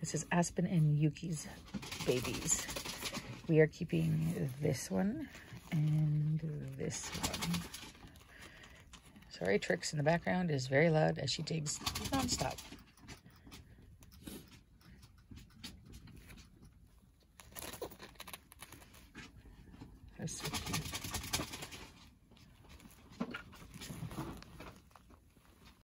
This is Aspen and Yuki's babies. We are keeping this one and this one. Sorry, Tricks in the background is very loud as she digs nonstop. There's